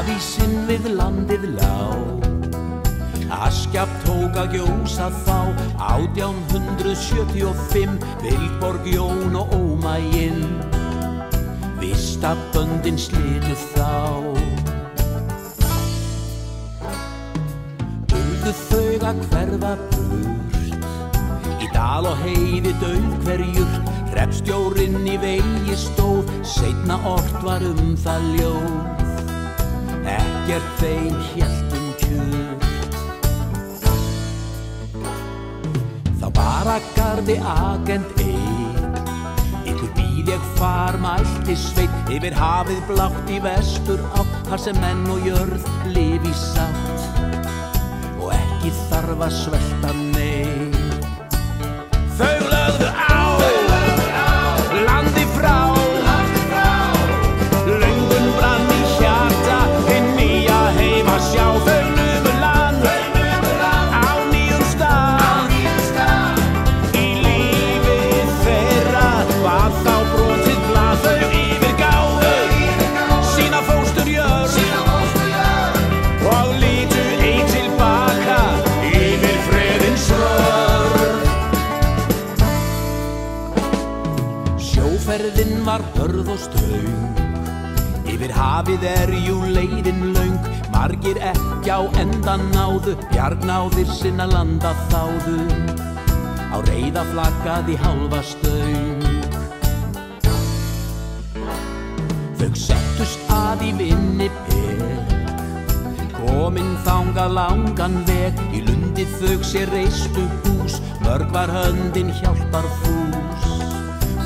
Hafísinn við landið lá. Askjap tók að gjósa þá Átján hundruð sjöti og fimm Vilborg, Jón og Ómæginn Vistaböndin slitu þá. Urðu þau að hverfa burt. Í dal og heiði döð hverjurt Repstjórinn í vegi stóð. Seitna ort var um það ljóð Ekkert þeim hjæltum kjurt Þá bara gardi agent einn. Ykkur býð ég far mælti sveit Yfir hafið blátt í vestur átt Þar sem menn og jörð lifi sátt. Og ekki þarf að svelta nei Sjóferðin var hörð og ströng. Yfir hafið er jú leiðin löng. Margir ekki á endan náðu Bjargnáðir sinna landa þáðu. Á reyða flakkaði hálfa stöng. Þau settust að í vinni per Kominn þangað langan veg Í lundi þau sér reistu hús. Mörg var höndin hjálpar fús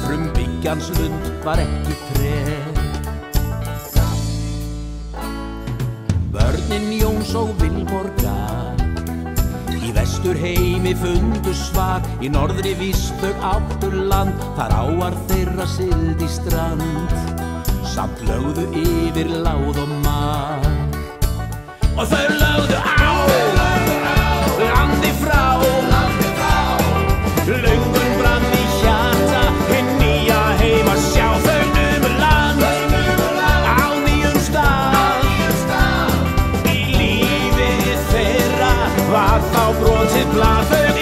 Frum byggjans lund var ekki treg. Börnin Jóns og Vilborgar Í vestur heimi fundu svar. Í norðri vísbögg áttur land Þar áar þeirra sild í strand. Samt lögðu yfir láð Został w błocie plaży